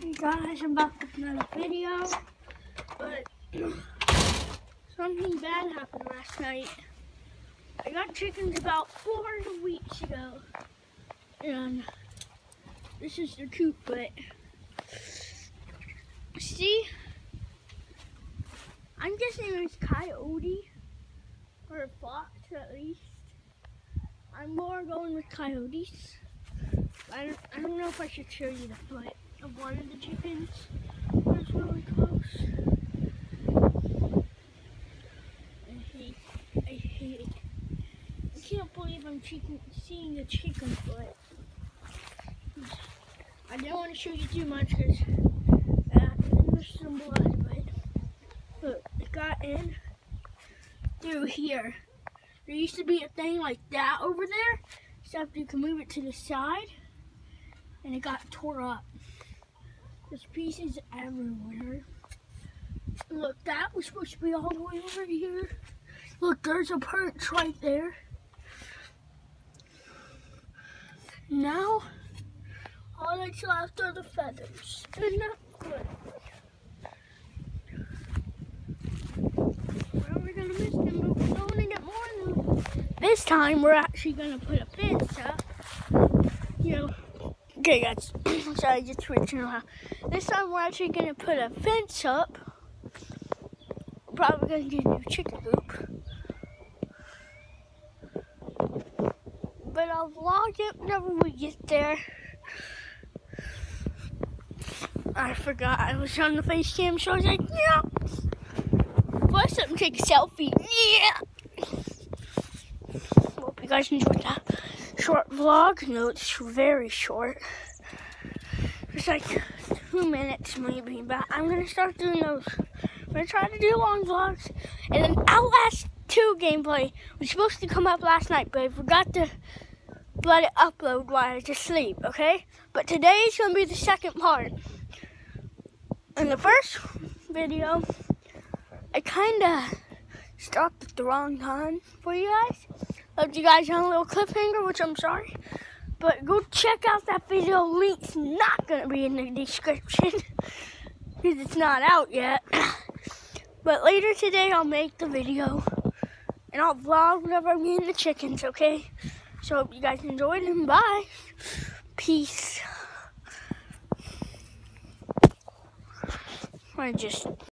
Hey guys, I'm back with another video. But something bad happened last night. I got chickens about four weeks ago. And this is the coop, but see, I'm guessing it was coyote or a fox at least. I'm more going with coyotes. I don't, I don't know if I should show you the foot of one of the chickens. It's really close. I hate, I hate it. I can't believe I'm chicken, seeing a chicken foot. I didn't want to show you too much because uh, there's some blood, but look, it got in through here. There used to be a thing like that over there, except you can move it to the side, and it got tore up. There's pieces everywhere. Look, that was supposed to be all the way over here. Look, there's a perch right there. Now, all that's left are the feathers. And not good. Well, we're gonna miss them, but we're going to get more of them. This time, we're actually gonna put a fence up. You know, okay guys, sorry, just switching around. This time, we're actually gonna put a fence up. Probably gonna get a new chicken coop. But I'll vlog it whenever we get there. I forgot I was on the face cam, so I was like, yeah. Plus, let me take a selfie. Yeah. Hope you guys enjoyed that short vlog. No, it's very short. It's like two minutes maybe, but I'm gonna start doing those. I'm gonna try to do long vlogs. And then Outlast 2 gameplay was supposed to come up last night, but I forgot to let it upload while I was asleep, okay? But today is gonna be the second part. In the first video, I kinda stopped at the wrong time for you guys. Left you guys on a little cliffhanger, which I'm sorry. But go check out that video. Link's not gonna be in the description because it's not out yet. But later today, I'll make the video and I'll vlog whenever I'm eating the chickens. Okay. So hope you guys enjoyed and bye. Peace. I just